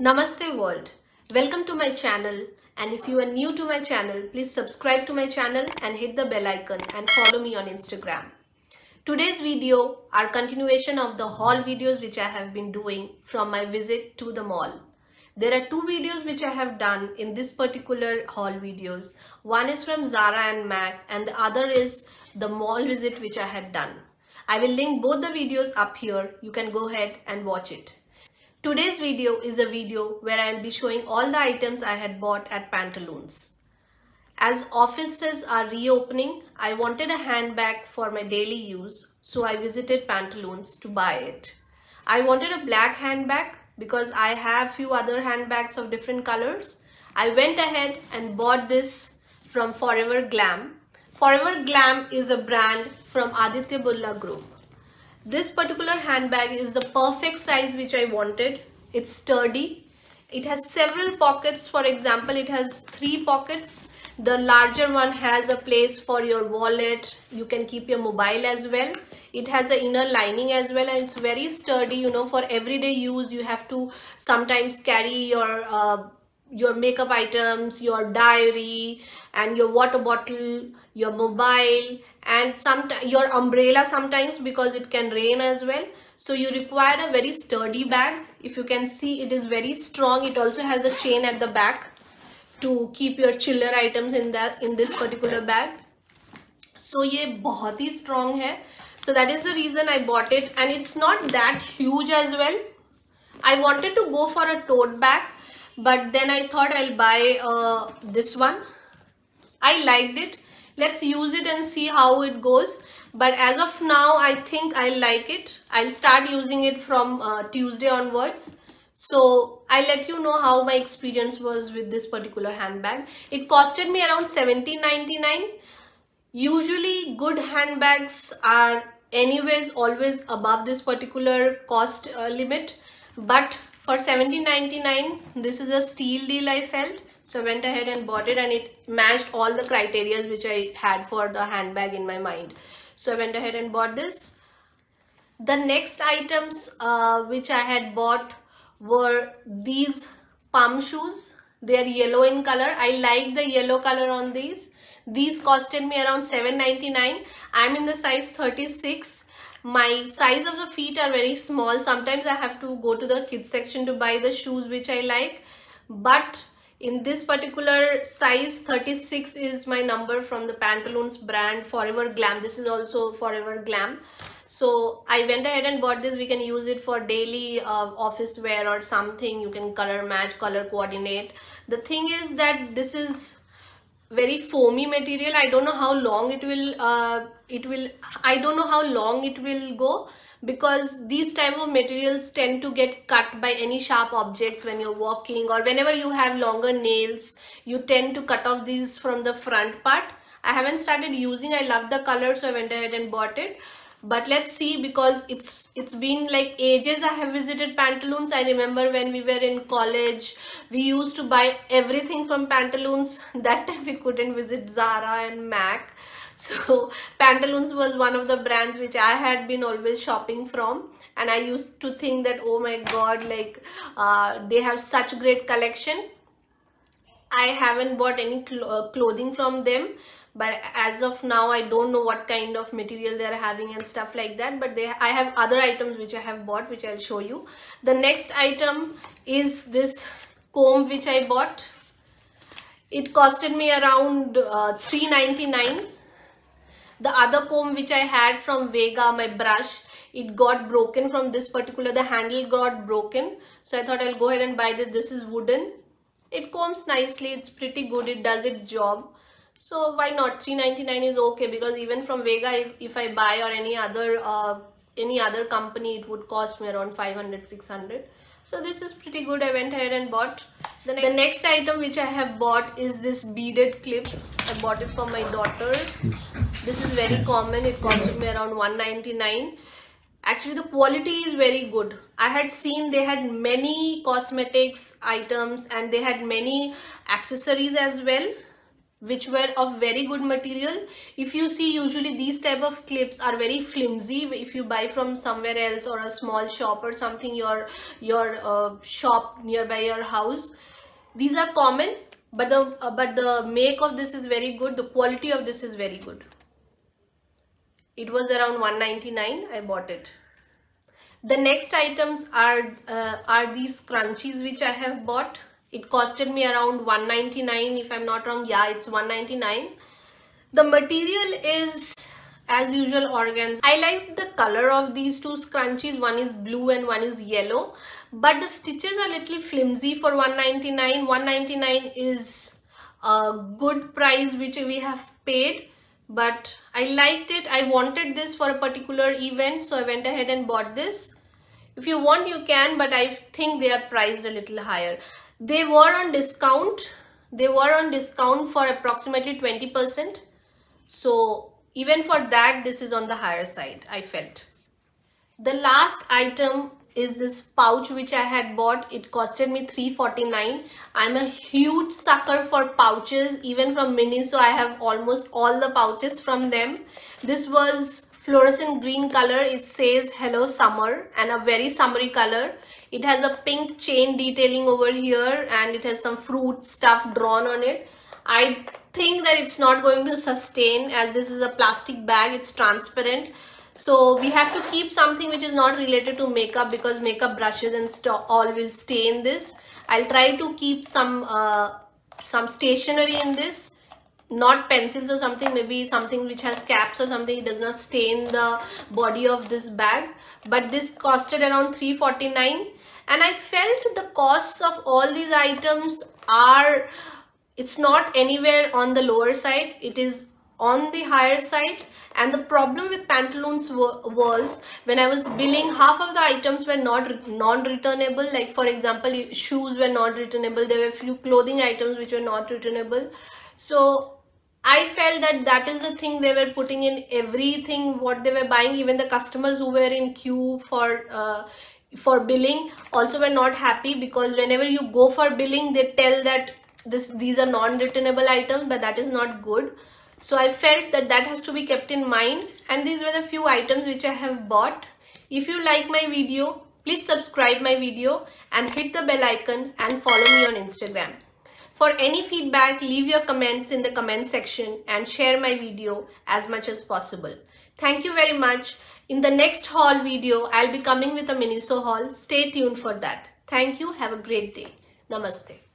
Namaste world. Welcome to my channel and if you are new to my channel, please subscribe to my channel and hit the bell icon and follow me on Instagram. Today's video are continuation of the haul videos which I have been doing from my visit to the mall. There are two videos which I have done in this particular haul videos. One is from Zara and MAC and the other is the mall visit which I had done. I will link both the videos up here. You can go ahead and watch it. Today's video is a video where I'll be showing all the items I had bought at Pantaloons. As offices are reopening, I wanted a handbag for my daily use, so I visited Pantaloons to buy it. I wanted a black handbag because I have few other handbags of different colors. I went ahead and bought this from Forever Glam. Forever Glam is a brand from Aditya Birla Group. This particular handbag is the perfect size which I wanted. It's sturdy. It has several pockets. For example, it has three pockets. The larger one has a place for your wallet. You can keep your mobile as well. It has an inner lining as well and it's very sturdy. You know, for everyday use, you have to sometimes carry your uh, your makeup items, your diary and your water bottle, your mobile and some your umbrella sometimes because it can rain as well. So you require a very sturdy bag. If you can see it is very strong. It also has a chain at the back to keep your chiller items in that in this particular bag. So ye बहुत ही strong है. So that is the reason I bought it and it's not that huge as well. I wanted to go for a tote bag but then I thought I'll buy uh, this one. I liked it. Let's use it and see how it goes. But as of now, I think I like it. I'll start using it from uh, Tuesday onwards. So I'll let you know how my experience was with this particular handbag. It costed me around 17.99. Usually good handbags are anyways always above this particular cost uh, limit. But for 17.99 this is a steal deal i felt. So I went ahead and bought it and it matched all the criteria which i had for the handbag in my mind. So i went ahead and bought this. The next items uh, which i had bought were these palm shoes. They are yellow in color. I like the yellow color on these. These costed me around 7.99 i'm in the size 36 my size of the feet are very small. Sometimes i have to go to the kids section to buy the shoes which i like. But in this particular size 36 is my number from the pantaloons brand forever glam. This is also forever glam. So i went ahead and bought this. We can use it for daily uh, office wear or something. You can color match color coordinate. The thing is that this is very foamy material. I don't know how long it will uh, it will i don't know how long it will go because these type of materials tend to get cut by any sharp objects when you're walking or whenever you have longer nails you tend to cut off these from the front part. I haven't started using. I love the color so i went ahead and bought it but let's see because it's it's been like ages i have visited pantaloons. I remember when we were in college we used to buy everything from pantaloons. That time we couldn't visit zara and mac. So pantaloons was one of the brands which i had been always shopping from. And i used to think that oh my god like uh, they have such great collection i haven't bought any cl uh, clothing from them but as of now i don't know what kind of material they are having and stuff like that but they i have other items which i have bought which i'll show you. The next item is this comb which i bought. It costed me around uh, 3.99 the other comb which i had from vega my brush it got broken from this particular the handle got broken. So i thought i'll go ahead and buy this. This is wooden it combs nicely it's pretty good it does its job. So why not? 399 is okay because even from vega if, i buy or any other uh, any other company it would cost me around 500 600 so this is pretty good i went ahead and bought. The next, the next item which i have bought is this beaded clip. I bought it for my daughter. This is very common it costed me around 199 actually the quality is very good. I had seen they had many cosmetics items and they had many accessories as well which were of very good material. If you see usually these type of clips are very flimsy. If you buy from somewhere else or a small shop or something your your uh, shop nearby your house these are common but the uh, but the make of this is very good. The quality of this is very good it was around 199 i bought it. The next items are uh, are these scrunchies which i have bought. It costed me around 199 if i'm not wrong. Yeah it's 199 the material is as usual organza i like the color of these two scrunchies. One is blue and one is yellow. But the stitches are little flimsy for 199 199 is a good price which we have paid but i liked it. I wanted this for a particular event so i went ahead and bought this. If you want you can but i think they are priced a little higher. They were on discount. They were on discount for approximately 20 percent. So even for that this is on the higher side i felt. The last item is this pouch which i had bought. It costed me 349 i'm a huge sucker for pouches even from Miniso i have almost all the pouches from them. This was fluorescent green color. It says hello summer and a very summery color. It has a pink chain detailing over here and it has some fruit stuff drawn on it. I think that it's not going to sustain as this is a plastic bag. It's transparent so we have to keep something which is not related to makeup because makeup brushes and all will stay in this. I'll try to keep some uh, some stationery in this. Not pencils or something maybe something which has caps or something it does not stain the body of this bag. But this costed around 349 and i felt the costs of all these items are it's not anywhere on the lower side. It is on the higher side. And the problem with pantaloons was when I was billing half of the items were not non-returnable. Like for example shoes were not returnable. There were few clothing items which were not returnable. So I felt that that is the thing they were putting in everything what they were buying. Even the customers who were in queue for uh, for billing also were not happy because whenever you go for billing they tell that this these are non-returnable items but that is not good so I felt that that has to be kept in mind and these were the few items which I have bought if you like my video please subscribe my video and hit the bell icon and follow me on Instagram for any feedback, leave your comments in the comment section and share my video as much as possible. Thank you very much. In the next haul video, I'll be coming with a Miniso haul. Stay tuned for that. Thank you. Have a great day. Namaste.